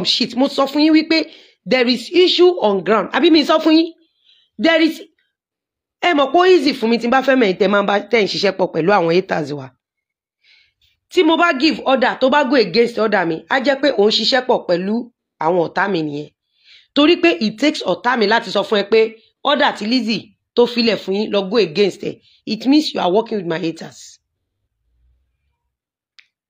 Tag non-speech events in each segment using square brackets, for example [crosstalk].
some shit. Mo sọ fún yín wípé there is issue on ground. Àbí mi sọ fún yín? There is ẹ mọ̀ pé ó easy fún mi tí n bá fẹ́ mẹ̀yìn tẹ́ máa ń bá tẹ̀ ń ṣiṣẹ́ pọ̀ pẹ̀lú àwọn haters wa. Tí mo bá give order tó bá go against order mi á jẹ́ pé òun ṣiṣẹ́ pọ̀ pẹ̀lú àwọn ọ̀tá mi nìyẹn. Torí pé it takes ọ̀tá mi láti sọ fún ẹ pé order tí Lizzy tó filẹ̀ fún yín lọ go against ẹ. It means you are working with my haters.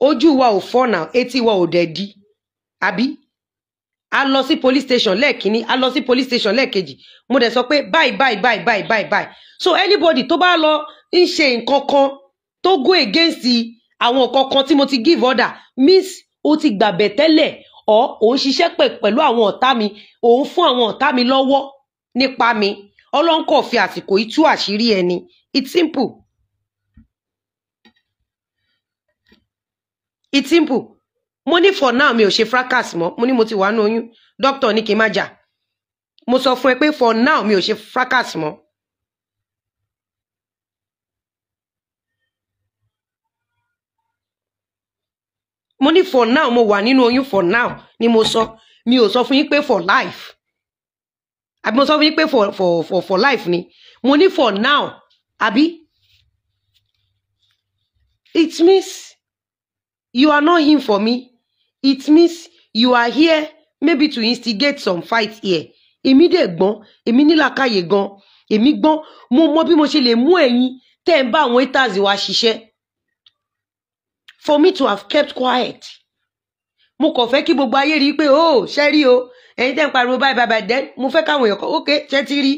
Ojú wa ò fọ́ náà etí wa ò dẹ̀ di. Àbí a lọ sí police station lẹ́ẹ̀kínní a lọ sí police station lẹ́ẹ̀kejì. Mo dẹ̀ sọ pé báyìí báyìí báyìí báyìí báyìí báyìí. So anybody tó bá lọ ń ṣe nǹkan kan tó go against àwọn nǹkan kan tí mo ti give order means ó ti gbàbẹ̀ tẹ́lẹ̀ ọ̀ òun ṣiṣẹ́ pẹ̀ pẹ̀lú àwọn ọ̀tá mi òun fún àwọn ọ̀tá mi lọ́wọ́ nípa mi. Ọlọ́run kò fi àsìkò yìí tú àṣírí ẹni. It's simple. It's simple mo ní for now mi ò ṣe fracas mọ́. Mo ní mo ti wà nínú oyún. Doctor ní kí n má jà. Mo sọ fún ẹ pé for now mi ò ṣe fracas mọ́. Mo ní for now mo wà nínú oyún for now ni mo sọ. Mi ò sọ fún yín pé for life. Àbí mo sọ fún yín pé for for for for life ni. Mo ní for now àbí? It means you are not in for me it means you are here maybe to instigate some fight here. Èmi dẹ̀ gbọ́n èmi nílàkàyè gan. Èmi gbọ́n mo mọ bí mo ṣe lè mú ẹ̀yin tẹ́ ń bá àwọn haters wa ṣiṣẹ́. For me to have kept quiet. Mo kàn fẹ́ kí gbogbo ayé rí i pé o ṣe rí o? Ẹ̀yin tẹ́ ń pariwo báyìí báyìí báyìí then mo fẹ́ káwọn èèyàn kan ok ṣe ti rí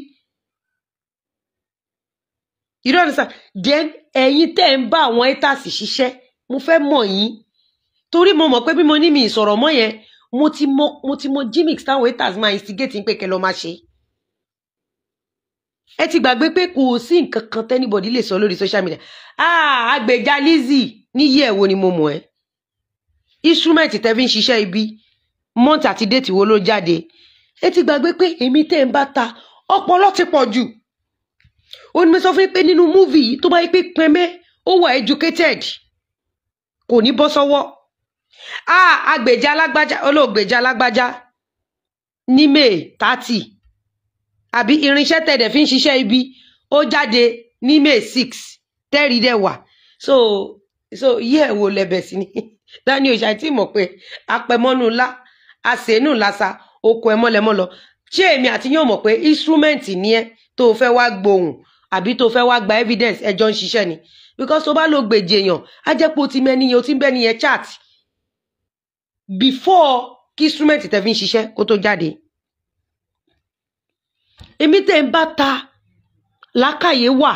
you don't understand? Then ẹ̀yin tẹ́ ń bá àwọn haters ṣiṣẹ́ mo fẹ́ mọ̀ yín torí mo mọ̀ pé bí mo ní mi ìsọ̀rọ̀ mọ́ yẹn mo ti mọ mo ti mọ gimmicks táwọn haters máa instigate ń pé kẹ́ lọ máa ṣe. Ẹ ti gbàgbé pé kò sí nǹkan kan tẹ́nibọ̀dì lè sọ lórí social media. Ah agbèjà Lizzy níyí ẹ̀ wo ni mo mọ̀ ẹ́? Instrument tẹ́ fi ń ṣiṣẹ́ ibi month àti date wo ló jáde? Ẹ ti gbàgbé pé èmi tẹ́ ń bá ta ọpọlọ ti pọ̀ jù. Ó ní mo sọ fún yín pé nínú múvì tó bá yí pé pẹ́mẹ́ ó wà educated kò ní bọ́ sọ́wọ́ ah agbèjà alágbájá olóògbèjà alágbájá ní may thirty. Àbí irinṣẹ́ tẹ̀dẹ̀ fi ń ṣiṣẹ́ ibi ó jáde ní may six tẹ́rì dẹ̀ wà. So so yí ẹ̀ wo lẹ́bẹ̀ sí ni daniel ṣáà tí mọ̀ pé apẹ̀mọ́nú ńlá àṣẹ́nù lásà oko ẹ̀ mọ́lẹ́mọ́ lọ ṣé èmi àti yóò mọ̀ pé instrument ni ẹ tó o fẹ́ wá gbohùn àbí tó o fẹ́ wá gba evidence ẹjọ́ ń ṣiṣẹ́ ni? Because tó bá lo gbèjì èèyàn á jẹ́ pé o ti mẹ́ni o ti ń bẹ́ni yẹn chat before kí instrument tẹ̀ fi ń ṣiṣẹ́ kó tó jáde. Èmi tẹ̀ ń bá ta làákàyè wà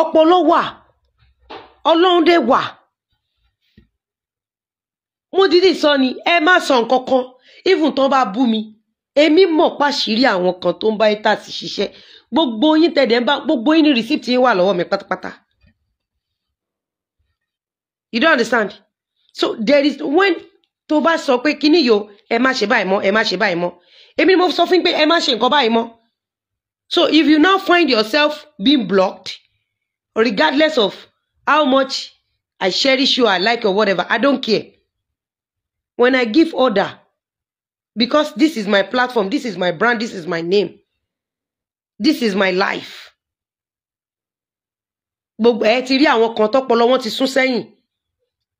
ọpọlọ wà ọlọ́run dẹ̀ wà. Mo dídì sọ ni ẹ má sọ nǹkan kan. Even tó bá bú mi èmi mọ̀ pàṣírí àwọn kan tó ń bá ètà sí ṣiṣẹ́. Gbogbo yín tẹ̀dẹ̀ ń bá gbogbo yín ní receipt yín wà lọ́wọ́ mi pátápátá. You don't understand? So there is when tó bá sọ pé kíní yo ẹ má ṣe báyìí mọ́ ẹ má ṣe báyìí mọ́. Èmi ni mo sọ fún pé ẹ má ṣe nǹkan báyìí mọ́. So if you now find yourself being blocked regardless of how much I cherish you I like or whatever I don't care. When I give order because this is my platform this is my brand this is my name this is my life. Gbogbo ẹ ti rí àwọn kan tọpọlọ wọn ti sún sẹ́yìn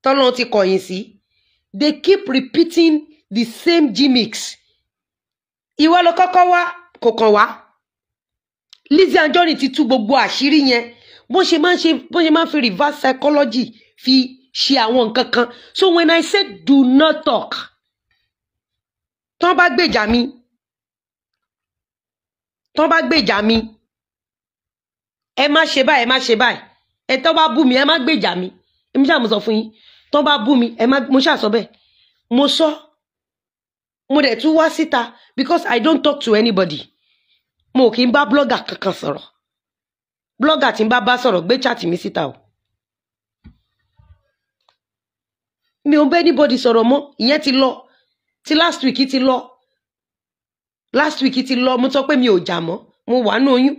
tọ́lọ́run ti kọ̀yìn sí they keep repeating the same gimmicks. Ìwọ ló kọ́kọ́ wá kò kàn wá. Lizzy Anjorin ti tú gbogbo àṣírí yẹn. Bó ṣe máa ṣe bó ṣe máa fi reverse psychology fi ṣe àwọn nǹkan kan. So when I say do not talk tán bá gbèjà mi tán bá gbèjà mi ẹ má ṣe báyìí ẹ má ṣe báyìí. Ẹ tán bá bú mi ẹ má gbèjà mi. Èmi ṣáà mo sọ fún yín tán bá bú mi ẹ má mo ṣáà sọ mo sọ mo dẹ̀ tún wá síta because I don't talk to anybody. Mo kì í bá blogger kankan sọ̀rọ̀. Blogger tí n bá bá sọ̀rọ̀ gbé chat mi síta o. Mi ò bẹ́ anybody sọ̀rọ̀ mọ́. Ìyẹn ti lọ. Ti last week ti lọ. Last week ti lọ. Mo sọ pé mi ò jà mọ́. Mo wà nù oyún.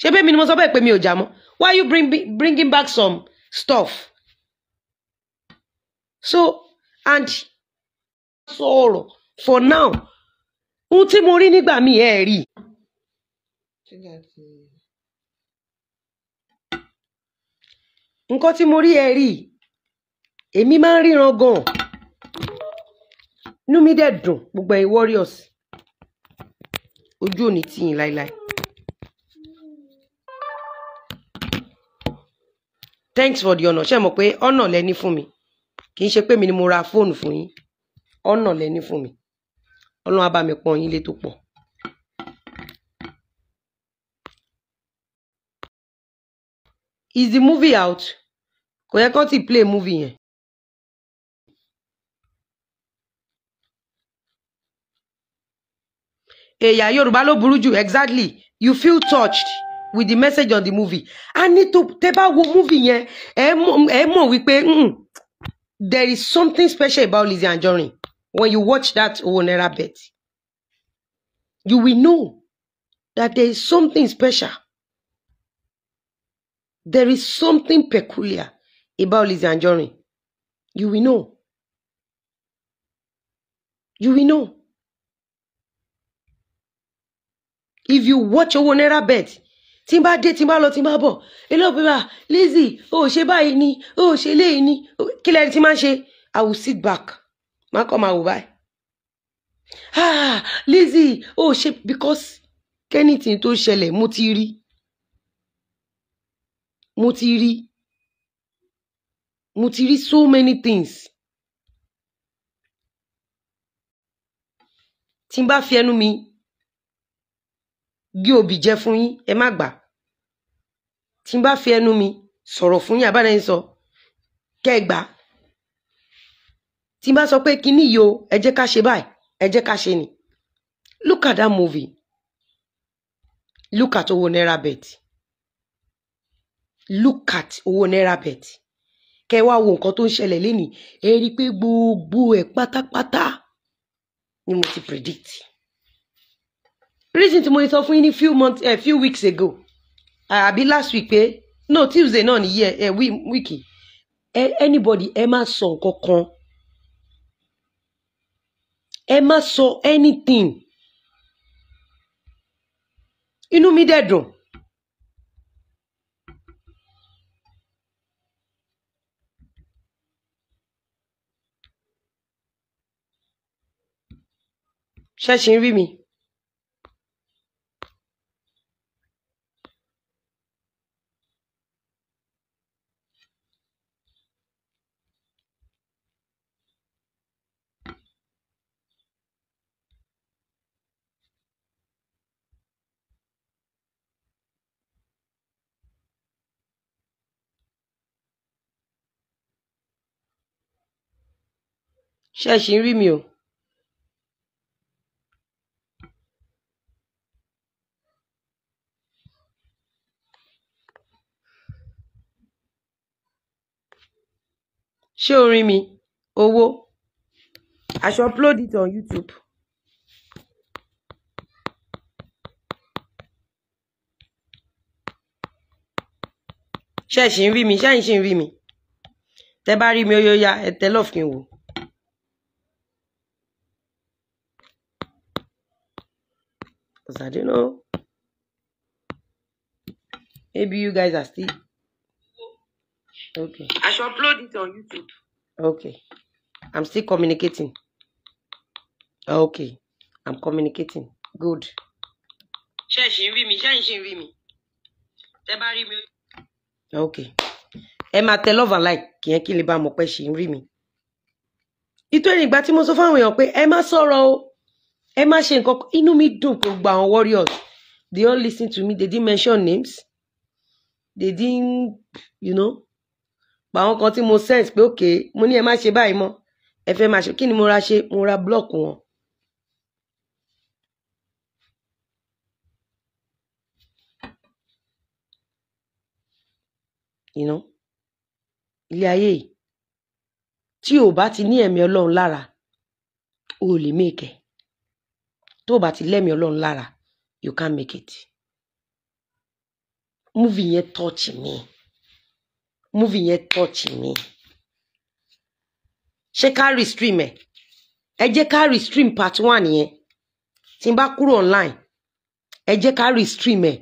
Ṣé bẹ́ẹ̀ mi ni mo sọ bẹ́ẹ̀ pé mi ò jà mọ́? Why you bring, bringing back some stuff so and sọ̀rọ̀ for now ohun tí mo rí nígbà míì ẹ rí. Nǹkan tí mo rí ẹ rí. Èmi máa ń ríran gan. Inú mi dẹ̀ dùn gbogbo ẹ̀yin warriors. Ojú ò ní tì yín láéláé. thanks for the honour ṣé mọ̀ pé honour lẹ ní fún mi kì í ṣe pé mi ni mo ra fóònù fún yín. Honour lẹ ní fún mi. Ọlọ́run á bá mi pọ́n yín lé tó pọ̀. is the movie out? Kò yẹ kó ti play movie yẹn. èèyàn yorùbá ló burú jù. Exactly. You feel touched with the message on the movie. A ní tó tẹ bá wo movie yẹn ẹ mọ̀ wípé mm, there is something special about Lizzy Anjorin. When you watch that Owó Naira bet you will know that there is something special. There is something peculiar about Lizzy Anjorin. You will know. You will know. If you watch Owó Naira bet tí n bá dé tí n bá lọ tí n bá bọ̀. Wa Lizzy o ò ṣe báyìí ni o ò ṣe léyìí ni. Kí lẹ́ni tí máa ń ṣe? I will sit back. Má kọ́ máa wò báyìí. Ah Lizzy o ò ṣe because kẹ́nìtì tó ṣẹlẹ̀ mo ti rí. Mo ti rí. Mo ti rí so many things. Tí n bá fi ẹnu mi gé obì jẹ fún yín ẹ má gbà. Tí n bá fi ẹnu mi sọ̀rọ̀ fún yín àbára yín sọ kẹ́ ẹ gbà. Tí n bá sọ pé kinní yìí o ẹ jẹ́ ká ṣe báyìí ẹ jẹ́ ká ṣe ni. Look at that movie. Look at Owó Naira bet. Look at Owó Naira bet. Kẹ́ wá wo nǹkan tó ń ṣẹlẹ̀ lénìí ẹ rí i pé gbogbo ẹ̀ pátápátá ni mo ti predict reason tí mo sọ fún yín ní few months eh, few weeks ago àbí last week pé no tuesday náà ní yẹ ẹ ẹ anybody ẹ má sọ nǹkan kan. Ẹ má sọ anything. Inú mi dẹ̀ dùn. Ṣẹ́ṣin rí mi. Ṣẹ́ṣin rí mi o. ṣé orin mi owó I should upload it on YouTube. ṣé ẹ ṣì ń rí mi ṣé ẹ̀yin ṣì ń rí mi tẹ bá rí mi ó yóò ya ẹ tẹ love kí n wò. Because I don't know. Maybe you guys are still. Okay. I should upload it on YouTube. Okay. I'm still communicating. Okay. I'm communicating. Good. Ṣé ẹ ṣì ń rí mi? Ṣé ẹ̀yin ṣì ń rí mi? Tẹ bá rí mi. Okay. Ẹ máa tẹ love and like kí yẹn kí lè bá mọ̀ pé ṣì ń rí mi. Ìtòrí ìgbà tí mo sọ fáwọn èèyàn pé ẹ má sọ̀rọ̀ o. Ẹ má ṣe nǹkan kan. Inú mi dùn pé gbogbo àwọn warriors. They all listen to me. They didn't mention names. They didn't, you know. Pa àwọn kan tí mo sense pé okay mo ní ẹ má ṣe báyìí mọ́. Ẹ fẹ́ máa ṣe kí ni mo ra ṣe? Mo ra block wọn. you know ilé ayé yìí tí o bá ti ní ẹ̀mí ọlọ́run lára o lè make ẹ̀ tó o bá ti lẹ́mí ọlọ́run lára you can't make it. Movie yẹn touch me. Movie yẹn touch me. Ṣé ká restream ẹ̀? Ẹ jẹ́ ká restream part one yẹn. Tí n bá kúrò online ẹ jẹ́ ká restream ẹ̀.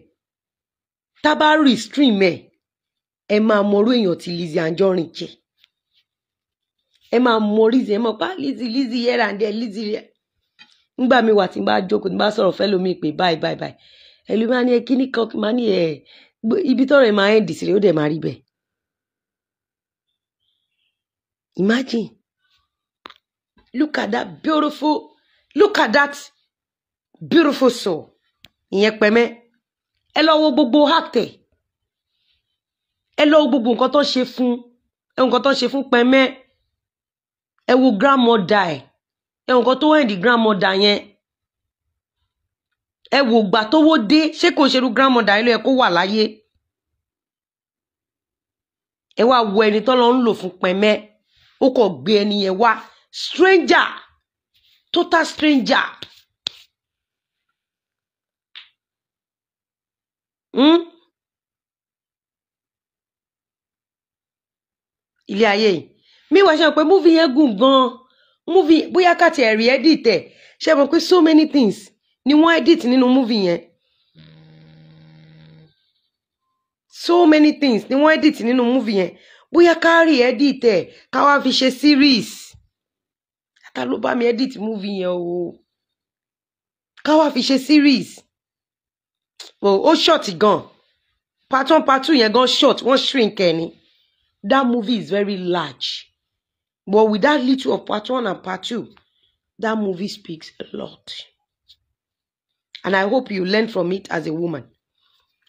Tá a bá restream ẹ̀ ẹ máa mọrú èèyàn tí Lizzy Anjorin jẹ́. Ẹ máa mọ Lizzy ẹ máa pa Lizzy Lizzy here and there Lizzy nígbà mi wà tí n bá jókòó tí n bá sọ̀rọ̀ fẹ́ lómi pé báyìí báyìí báyìí. Ẹlòmí máa ní ẹ kíní kan? Máa ní ẹ ibi tọ́rọ̀ ẹ máa ẹ dì sílẹ̀ ó dẹ̀ máa imagine. Look at that beautiful look at that beautiful soul. Ìyẹn pẹ̀mẹ́. Ẹ lọ wo gbogbo actor ẹ. Lọ wo gbogbo nǹkan tó ṣe fún nǹkan tó ṣe fún pẹ̀mẹ́. Ẹ wo grandmother ẹ ẹ nǹkan tó wẹ̀ ní grandmother yẹn? Ẹ wò gbà tówó dé ṣé kò ṣerú grandmother yẹn ló yẹ kó wà láyé? Ẹ wá wo ẹni tó lọ ń lò fún pẹ̀mẹ́. Ó kàn gbé ẹni yẹn wá. Stranger! Total stranger. Hmm? ilé ayé yìí. Mi wá ṣe pé múvi yẹn gùn gan múvi bóyá ká tiẹ̀ edit ẹ̀ ṣe mọ̀ pé so many things ni wọ́n edit nínú múvi yẹn? So many things ni wọ́n edit nínú múvi yẹn. Bóyá ká rí edit ẹ̀ ká wá fi ṣe series. Ata ló bá mi edit múvi yẹn o. Ká fi ṣe series. Ó short gan. Part one part two yẹn gan short wọ́n shrink ẹ̀ ni. That movie is very large but with that little of part one and part two that movie speaks a lot. And I hope you learn from it as a woman.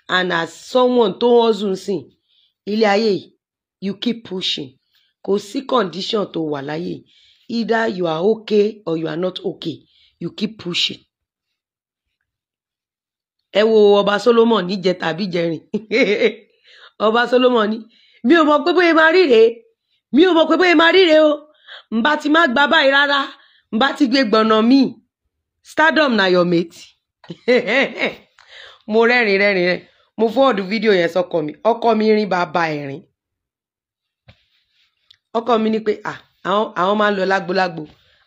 And as someone tó hustle ayé yìí you keep pushing. Kò sí condition tó wà either you are okay or you are not okay you keep pushing. Ẹ wo ọba Solomon níjẹ tàbí jẹrin? [laughs] Ọba Solomon ní mi ò mọ̀ pé bóyá máa ríre mi ò mọ̀ pé bóyá máa ríre o. N bá ti má gba báyìí rárá n ti gbé gbọ̀nà mi. Stardom na your mate. [laughs] Mo rẹ́rìn rẹ́rìn rẹ́ mo fọ́ọ̀dù fídíò yẹn sọkọ mi. Ọkọ mi rin bàbá ẹ̀rín ọkọ mi ní pé àwọn máa ń lọ lágbolágbo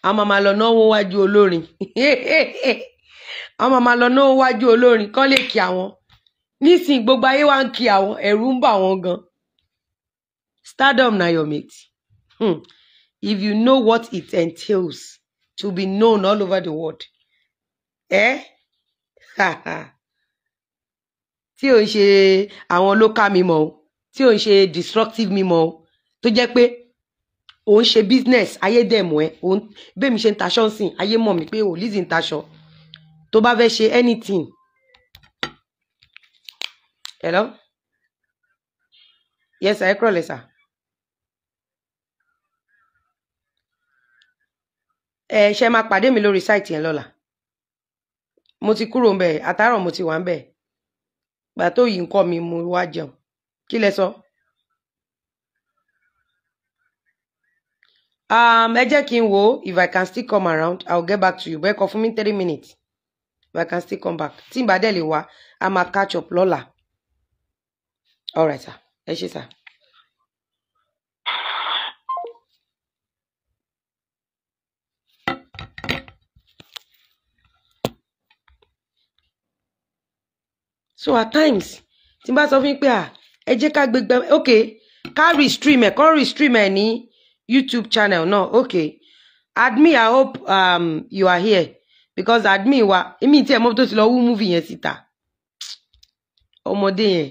àwọn máa lọ náwó wájú olórin. [laughs] Àwọn máa lọ náwó wájú olórin. Kán lè kí àwọn. Nísìnyí gbogbo ayé wa ń kí àwọn. Ẹ̀rù ń bà wọ́n gan stardom na your mate. Hmm. if you know what it entails to be known all over the world eh? [laughs] tí ò ń ṣe àwọn local mímọ́ o ò ń destructive mímọ́ o tó jẹ́ pé òun ṣe business ayé dẹ̀ mọ́ ẹ bẹ́ẹ̀ mi ṣe ń taṣọ sìn ayé mọ̀ mí pé ò Lizzy ń taṣọ. Tó bá fẹ́ anything. Hello? Yes sir ẹ kúrọ̀ lẹ́ ẹ ṣe máa pàdé mi lórí sáìtì yẹn lọ́la? Mo ti kúrò ńbẹ̀ àtàárọ̀ mo ti wà ńbẹ̀. Gbà tó yìí ń mi mo wá jẹun. Kí lẹ sọ. um ẹ jẹ́ kí n wò if I can still come around I will get back to you. Bẹ́ẹ̀ kọ fún mi three minutes. If I can still come back. Tí n bá dẹ̀ lè wá a máa catch up lọ́la. Alright sir. Ẹ ṣé sir. So at times tí n bá sọ fún yín pé à ẹ jẹ́ ká gbégbá ok ká restream ẹ̀ kọ́ restream ẹ̀ ní YouTube channel náà. Ok admin I hope um, you are here. Because admin wa èmi tí ẹ̀ mọ́ tó ti lọ wú movie yẹn síta. Ọmọdé yẹn.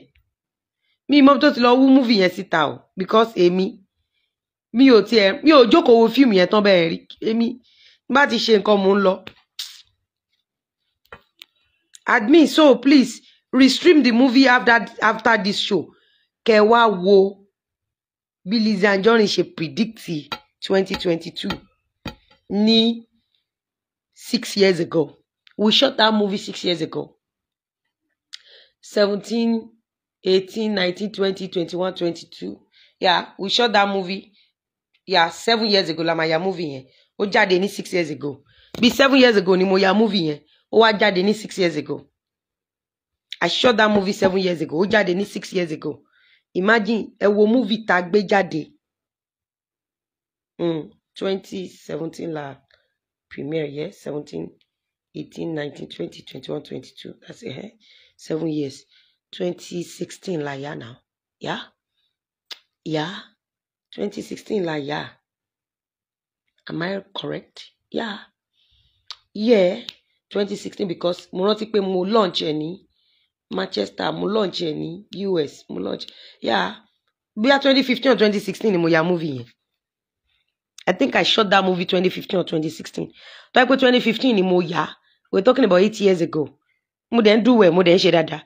Mi mọ́ tó ti lọ wú movie yẹn síta o because èmi mi ò tiẹ̀ mi ò jókòó wo fíìmù yẹn tán bẹ́ẹ̀ rí. Èmi bá ti ṣe nǹkan mò ń lọ. Admin so please restream the movie after after this show. Kẹ wá wo bí Lizzy Anjorin ṣe predict twenty twenty two ní six years ago. We shot that movie six years ago. seventeen eighteen nineteen twenty twenty one twenty two yeah we shot that movie. Yeah seven years ago la ma ya movie yẹn. Ó jáde ní six years ago. Bí seven years ago ni mo ya movie yẹn. Ó wá jáde ní six years ago. I shot that movie seven years ago. Ó jáde ní six years ago. Imagine ẹ movie tá a gbé jáde. twenty seventeen la premiere yeah? seventeen eighteen nineteen twenty twenty one twenty two that's it eh? seven years. twenty sixteen la yá now. Yeah yeah twenty sixteen la yá. Am I correct? Yeah yeah. twenty sixteen because mo rántí pé mo launch ẹ ní Manchester mo launch ẹ ní US mo launch. Yeah bóyá twenty fifteen or twenty sixteen ni mo ya movie yẹn. I think I shot that movie twenty fifteen or twenty sixteen. Tó yẹ pé twenty fifteen ni mo yà we're talking about eight years ago. Mo dẹ̀ ń dúwẹ̀ mo dẹ̀ ń ṣe dáadáa